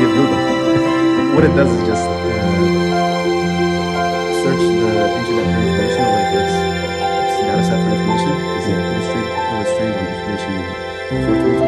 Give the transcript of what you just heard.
you Google. what it does is just uh, search the internet for information or like its, its data set for information. Is it, it was trained, it was on information for